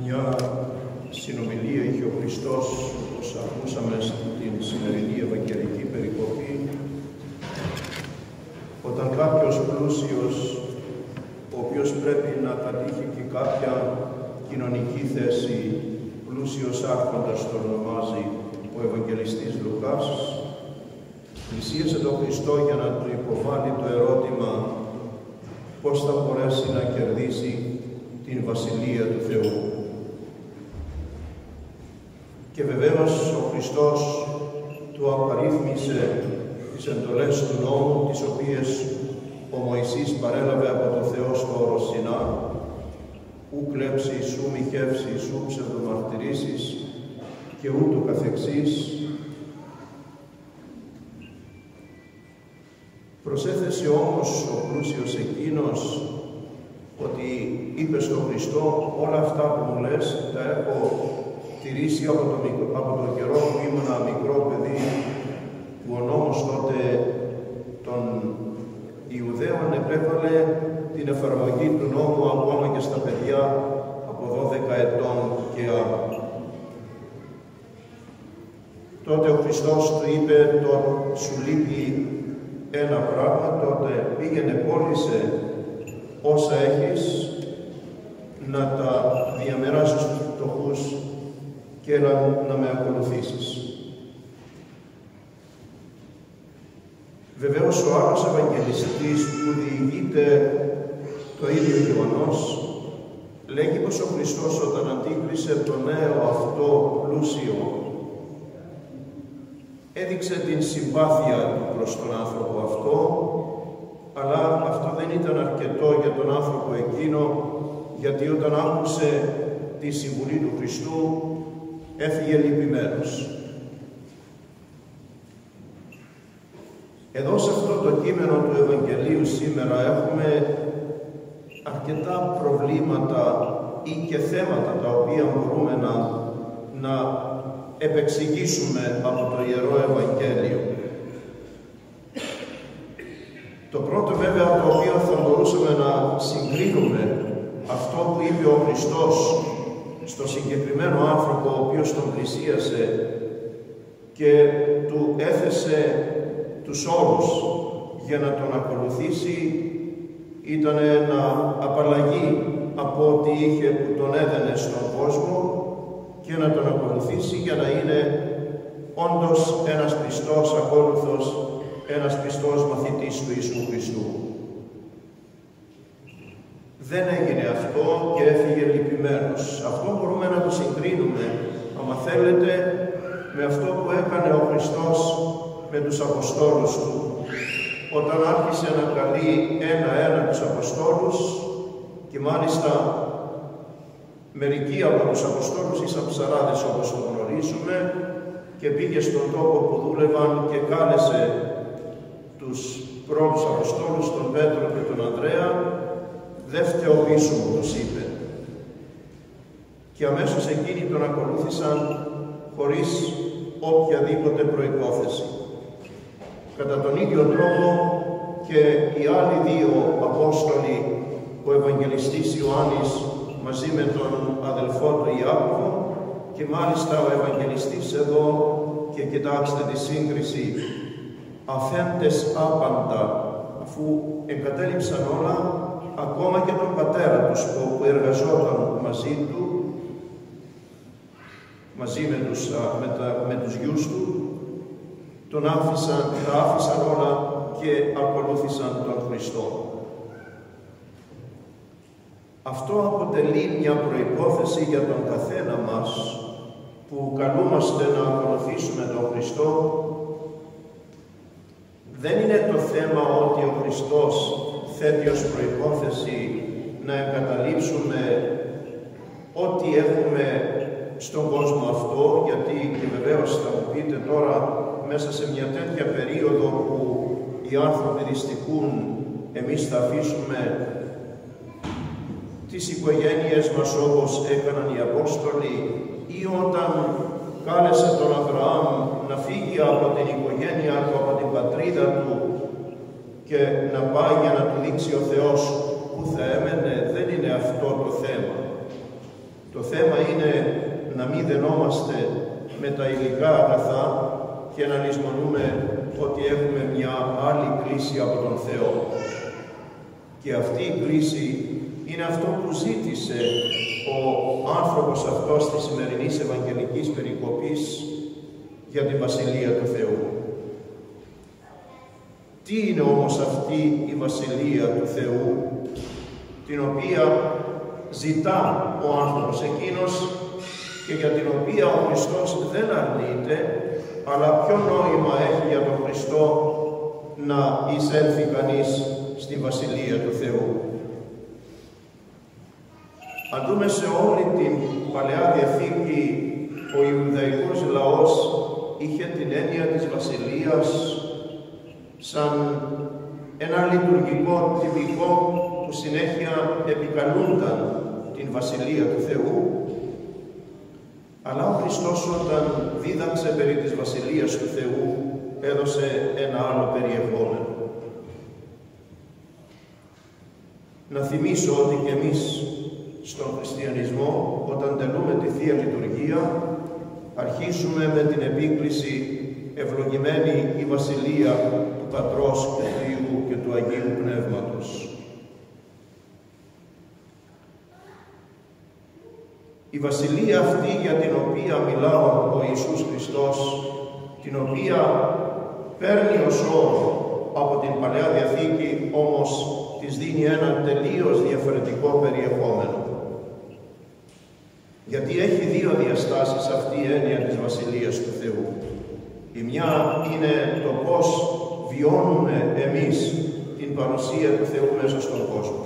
Μια συνομιλία είχε ο Χριστός, όπως ακούσαμε στην σημερινή Ευαγγελική Περικοπή, όταν κάποιος πλούσιος, ο οποίος πρέπει να κατήχει και κάποια κοινωνική θέση, πλούσιος άρχοντας το ονομάζει ο Ευαγγελιστής Λουκάς, πλησίασε τον Χριστό για να του υποβάλει το ερώτημα πώς θα μπορέσει να κερδίσει την Βασιλεία του Θεού. Και βεβαίως ο Χριστός του απαρίθμησε τις εντολές του νόμου, τις οποίες ο Μωυσής παρέλαβε από το Θεό στο όρο Σινά, ου κλέψεις, σου μοιχεύσεις, σου ψευδομαρτυρήσεις και ούτω καθεξής, Προσέθεσε όμως ο πλούσιος εκείνος ότι είπες στον Χριστό όλα αυτά που μου λες τα έχω τηρήσει από το, από το καιρό που ήμουν μικρό παιδί που ο νόμος τότε των Ιουδαίων επέβαλε την εφαρμογή του νόμου ακόμα και στα παιδιά από 12 ετών και άνω. Τότε ο Χριστός του είπε, το σου λείπει ένα πράγμα, τότε πήγαινε πώλησε όσα έχεις να τα διαμεράσεις στους φτωχούς και να, να με ακολουθήσεις. Βεβαίως ο άλλος Ευαγγελιστής που διηγείται το ίδιο γεγονός λέγει πως ο Χριστός όταν αντίκρισε το νέο αυτό πλούσιο έδειξε την συμπάθεια του προς τον άνθρωπο αυτό αλλά αυτό δεν ήταν αρκετό για τον άνθρωπο εκείνο γιατί όταν άκουσε τη συμβουλή του Χριστού έφυγε λυπημένος. Εδώ σε αυτό το κείμενο του Ευαγγελίου σήμερα έχουμε αρκετά προβλήματα ή και θέματα τα οποία μπορούμε να, να επεξηγήσουμε από το Ιερό Ευαγγέλιο. Το πρώτο βέβαια το οποίο θα μπορούσαμε να συγκρίνουμε αυτό που είπε ο Χριστός στο συγκεκριμένο άνθρωπο ο οποίος τον πλησίασε και του έθεσε τους όρους για να τον ακολουθήσει ήταν να απαλλαγή από ό,τι είχε που τον έδαινε στον κόσμο και να τον ακολουθήσει για να είναι όντως ένας πιστός ακόλουθος, ένας πιστός μαθητής του Ιησού Χριστού. Δεν έγινε αυτό και έφυγε λυπημένος. Αυτό μπορούμε να το συγκρίνουμε, άμα θέλετε, με αυτό που έκανε ο Χριστός με τους Αποστόλους Του. Όταν άρχισε να καλεί ένα-ένα τους Αποστόλους και μάλιστα μερικοί από τους Αποστόλους ήσαν ψαράδες όπως το γνωρίζουμε και πήγε στον τόπο που δούλευαν και κάλεσε τους πρώτους Αποστόλους, τον Πέτρο και τον Ανδρέα «Δε φταίω πίσω μου», τους είπε. Και αμέσως εκείνοι τον ακολούθησαν χωρίς οποιαδήποτε προϋπόθεση. Κατά τον ίδιο τρόπο και οι άλλοι δύο Απόστολοι, ο Ευαγγελιστής Ιωάννης μαζί με τον αδελφό του Ιάκωβο και μάλιστα ο Ευαγγελιστής εδώ και κοιτάξτε τη σύγκριση αφέντες άπαντα αφού εγκατέλειψαν όλα ακόμα και τον πατέρα τους που εργαζόταν μαζί του μαζί με τους, με, τα, με τους γιους του τον άφησαν, τα άφησαν όλα και ακολούθησαν τον Χριστό. Αυτό αποτελεί μια προϋπόθεση για τον καθένα μας που καλούμαστε να ακολουθήσουμε τον Χριστό. Δεν είναι το θέμα ότι ο Χριστός θέτει ως προϋπόθεση να εγκαταλείψουμε ό,τι έχουμε στον κόσμο αυτό, γιατί και βεβαίως θα μου πείτε τώρα μέσα σε μια τέτοια περίοδο που οι άνθρωποι δυστυχούν, εμείς θα αφήσουμε τις οικογένειες μας όπως έκαναν οι Απόστολοι ή όταν κάλεσε τον Αβραάμ να φύγει από την οικογένεια του, από την πατρίδα του και να πάει για να του δείξει ο Θεός που θα έμενε, δεν είναι αυτό το θέμα. Το Το θέμα είναι να μην δενόμαστε με τα υλικά αγαθά και να λησμονούμε ότι έχουμε μια άλλη κλίση από τον Θεό. Και αυτή η κλίση είναι αυτό που ζήτησε ο άνθρωπος αυτός της σημερινής Ευαγγελικής Περικοπής για την Βασιλεία του Θεού. Τι είναι όμως αυτή η Βασιλεία του Θεού, την οποία ζητά ο άνθρωπος εκείνος και για την οποία ο Χριστός δεν αρνείται, αλλά ποιο νόημα έχει για τον Χριστό να εισέλθει κανείς στη Βασιλεία του Θεού. Αν δούμε σε όλη την Παλαιά Διαθήκη, ο Ιουδαϊκός λαός είχε την έννοια της Βασιλείας σαν ένα λειτουργικό τυπικό που συνέχεια επικαλούνταν την Βασιλεία του Θεού, αλλά ο Χριστός όταν δίδαξε περί της Βασιλείας του Θεού έδωσε ένα άλλο περιεχόμενο. Να θυμίσω ότι και εμείς στον χριστιανισμό όταν τελούμε τη Θεία Λειτουργία αρχίσουμε με την επίκληση ευλογημένη η Βασιλεία του Πατρός και του Υιού και του Αγίου Πνεύματος. Η Βασιλεία αυτή για την οποία μιλάω ο Ιησούς Χριστός, την οποία παίρνει ως όρο από την Παλαιά Διαθήκη, όμως της δίνει ένα τελείως διαφορετικό περιεχόμενο. Γιατί έχει δύο διαστάσεις αυτή η έννοια της Βασιλείας του Θεού. Η μια είναι το πώς βιώνουμε εμείς την παρουσία του Θεού μέσα στον κόσμο.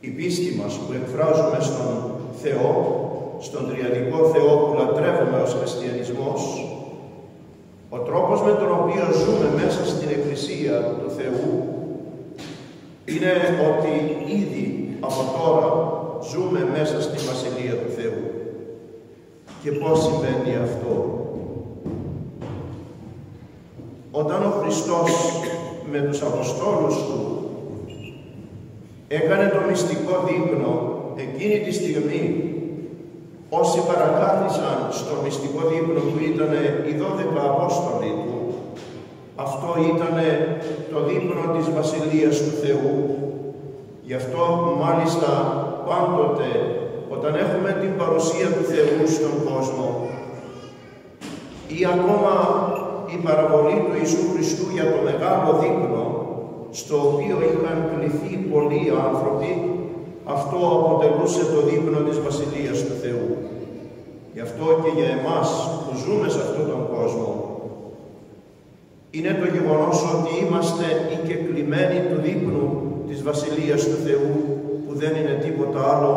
Η πίστη μας που εκφράζουμε στον Θεό, στον Τριαδικό Θεό που λατρεύουμε ως χριστιανισμός, ο τρόπος με τον οποίο ζούμε μέσα στην Εκκλησία του Θεού είναι ότι ήδη από τώρα ζούμε μέσα στη Βασιλεία του Θεού. Και πώς συμβαίνει αυτό; Χριστός με τους Αποστόλους Του. Έκανε το μυστικό δείπνο εκείνη τη στιγμή. Όσοι παρακάθισαν στο μυστικό δείπνο που ήταν οι 12 Απόστολοι Του. Αυτό ήταν το δείπνο της Βασιλείας του Θεού. Γι' αυτό μάλιστα πάντοτε όταν έχουμε την παρουσία του Θεού στον κόσμο ή ακόμα η παραβολή του Ιησού Χριστού για το μεγάλο δείπνο στο οποίο είχαν κληθεί πολλοί άνθρωποι αυτό αποτελούσε το δείπνο της Βασιλείας του Θεού. Γι' αυτό και για εμάς που ζούμε σε αυτόν τον κόσμο είναι το γεγονός ότι είμαστε οι κεκλημένοι του δείπνου της Βασιλείας του Θεού που δεν είναι τίποτα άλλο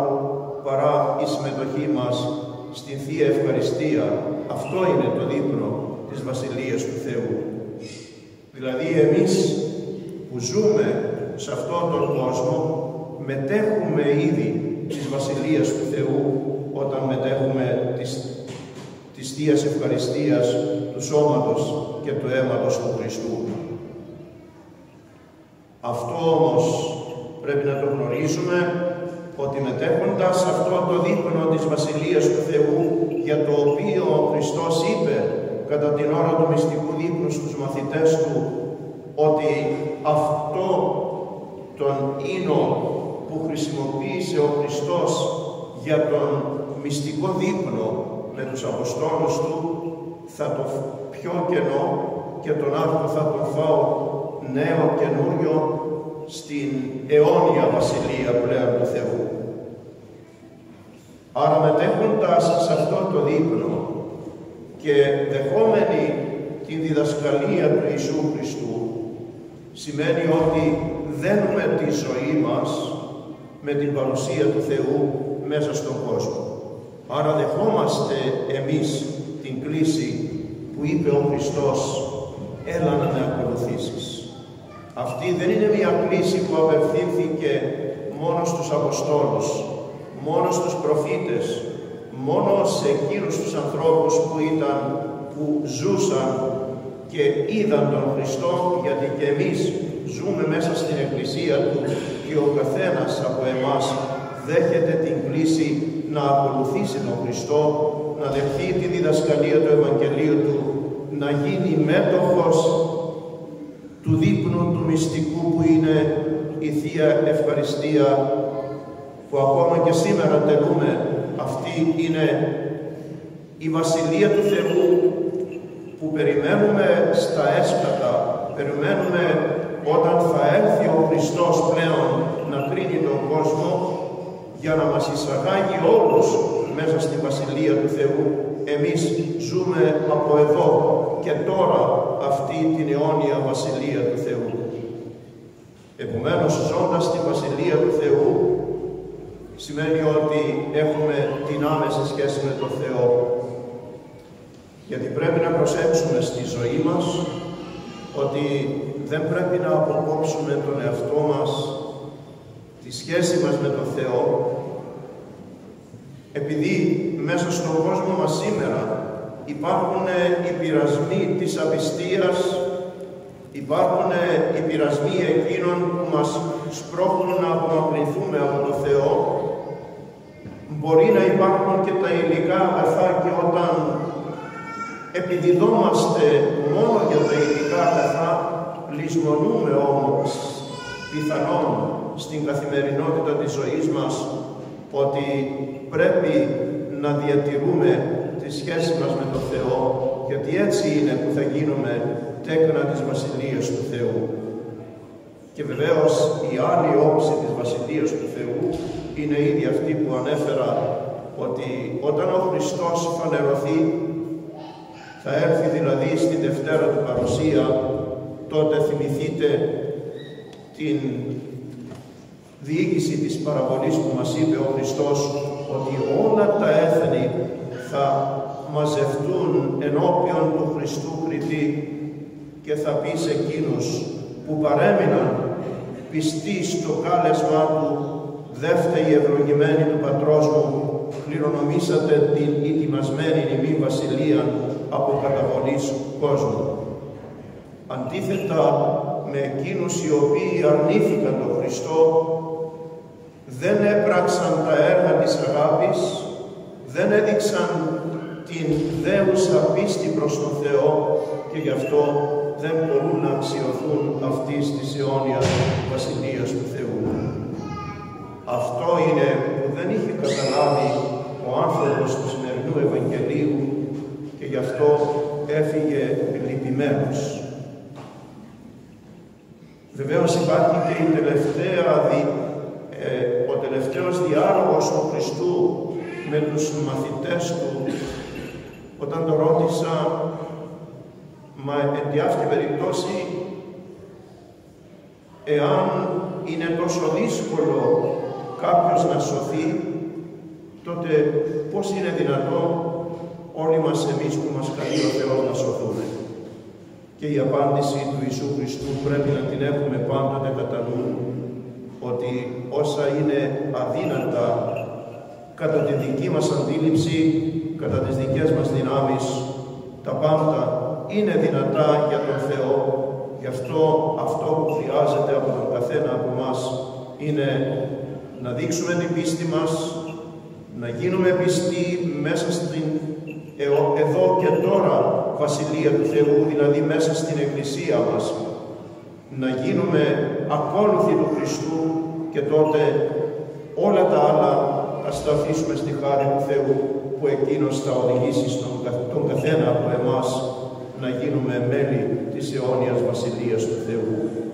παρά η συμμετοχή μας στην Θεία Ευχαριστία. Αυτό είναι το δείπνο της Βασιλείας του Θεού. Δηλαδή εμείς που ζούμε σε αυτόν τον κόσμο μετέχουμε ήδη της Βασιλείας του Θεού όταν μετέχουμε της, της Θείας Ευχαριστίας του σώματος και του αίματος του Χριστού. Αυτό όμως πρέπει να το γνωρίζουμε ότι μετέχοντας αυτό το δείπνο της Βασιλείας του Θεού για το οποίο ο Χριστός είπε κατά την ώρα του μυστικού δείπνου στους μαθητές του ότι αυτό τον ίνο που χρησιμοποίησε ο Χριστός για τον μυστικό δείπνο με τους Αποστόλους του θα το πιο κενό και τον άνθρωπο θα τον φάω νέο καινούριο στην αιώνια βασιλεία πλέον του Θεού. Άρα μετέχοντας σε αυτό το δείπνο και δεχόμενοι την διδασκαλία του Ιησού Χριστού σημαίνει ότι δένουμε τη ζωή μας με την παρουσία του Θεού μέσα στον κόσμο. Άρα δεχόμαστε εμείς την κλίση που είπε ο Χριστός «Έλα να με ακολουθήσεις». Αυτή δεν είναι μια κλίση που απευθύνθηκε μόνο στους Αποστόλους, μόνο στους προφήτες, μόνο σε εκείνους τους ανθρώπους που ήταν, που ζούσαν και είδαν τον Χριστό, γιατί και εμείς ζούμε μέσα στην Εκκλησία Του και ο καθένας από εμάς δέχεται την κλίση να ακολουθήσει τον Χριστό, να δεχθεί τη διδασκαλία του Ευαγγελίου Του, να γίνει μέτοχος του δείπνου του μυστικού που είναι η Θεία Ευχαριστία που ακόμα και σήμερα τελούμε αυτή είναι η Βασιλεία του Θεού που περιμένουμε στα έσπατα, περιμένουμε όταν θα έρθει ο Χριστός πλέον να κρίνει τον κόσμο για να μας εισαγάγει όλους μέσα στη Βασιλεία του Θεού. Εμείς ζούμε από εδώ και τώρα αυτή την αιώνια Βασιλεία του Θεού. Επομένως, ζώντας στη Βασιλεία του Θεού, σημαίνει ότι έχουμε την άμεση σχέση με τον Θεό. Γιατί πρέπει να προσέξουμε στη ζωή μας ότι δεν πρέπει να αποκόψουμε τον εαυτό μας, τη σχέση μας με τον Θεό, επειδή μέσα στον κόσμο μας σήμερα υπάρχουν οι πειρασμοί της απιστίας, υπάρχουν οι πειρασμοί εκείνων που μας σπρώχνουν να απομακρυνθούμε από τον Θεό, μπορεί να υπάρχουν και τα υλικά αγαθά και όταν επιδιδόμαστε μόνο για τα υλικά αγαθά, λησμονούμε όμως πιθανόν στην καθημερινότητα της ζωής μας ότι πρέπει να διατηρούμε τη σχέση μας με τον Θεό γιατί έτσι είναι που θα γίνουμε τέκνα της Βασιλείας του Θεού. Και βεβαίως η άλλη όψη της Βασιλείας του Θεού είναι ήδη αυτή που ανέφερα ότι όταν ο Χριστός φανερωθεί θα έρθει δηλαδή στη Δευτέρα του Παρουσία τότε θυμηθείτε την διοίκηση της παραβολής που μας είπε ο Χριστός ότι όλα τα έθνη θα μαζευτούν ενώπιον του Χριστού κριτή και θα πεις σε εκείνους που παρέμειναν πιστοί στο κάλεσμά Του δεύτερη ευλογημένη του Πατρός μου κληρονομήσατε την ετοιμασμένη νημή βασιλεία από καταβολής κόσμου. Αντίθετα με εκείνους οι οποίοι αρνήθηκαν τον Χριστό δεν έπραξαν τα έργα της αγάπης, δεν έδειξαν την δέουσα πίστη προς τον Θεό και γι' αυτό δεν μπορούν να αξιωθούν αυτής της αιώνιας Βασιλείας του Θεού. Αυτό είναι που δεν είχε καταλάβει ο άνθρωπος του σημερινού Ευαγγελίου και γι' αυτό έφυγε λυπημένος. Βεβαίως υπάρχει και η τελευταία δι, ε, ο τελευταίος διάλογος του Χριστού με τους μαθητές του όταν το ρώτησα μα εν αυτή περιπτώσει εάν είναι τόσο δύσκολο κάποιος να σωθεί τότε πώς είναι δυνατό όλοι μας εμείς που μας καλεί ο Θεός να σωθούμε; Και η απάντηση του Ιησού Χριστού πρέπει να την έχουμε πάντοτε κατά νου ότι όσα είναι αδύνατα κατά τη δική μας αντίληψη, κατά τις δικές μας δυνάμεις, τα πάντα είναι δυνατά για τον Θεό. Γι' αυτό αυτό που χρειάζεται από τον καθένα από μας είναι να δείξουμε την πίστη μας, να γίνουμε πιστοί μέσα στην εδώ και τώρα Βασιλεία του Θεού, δηλαδή μέσα στην Εκκλησία μας, να γίνουμε ακόλουθοι του Χριστού και τότε όλα τα άλλα θα τα αφήσουμε στη χάρη του Θεού που Εκείνος θα οδηγήσει στον, τον καθένα από εμάς να γίνουμε μέλη της αιώνιας Βασιλείας του Θεού. Αμήν.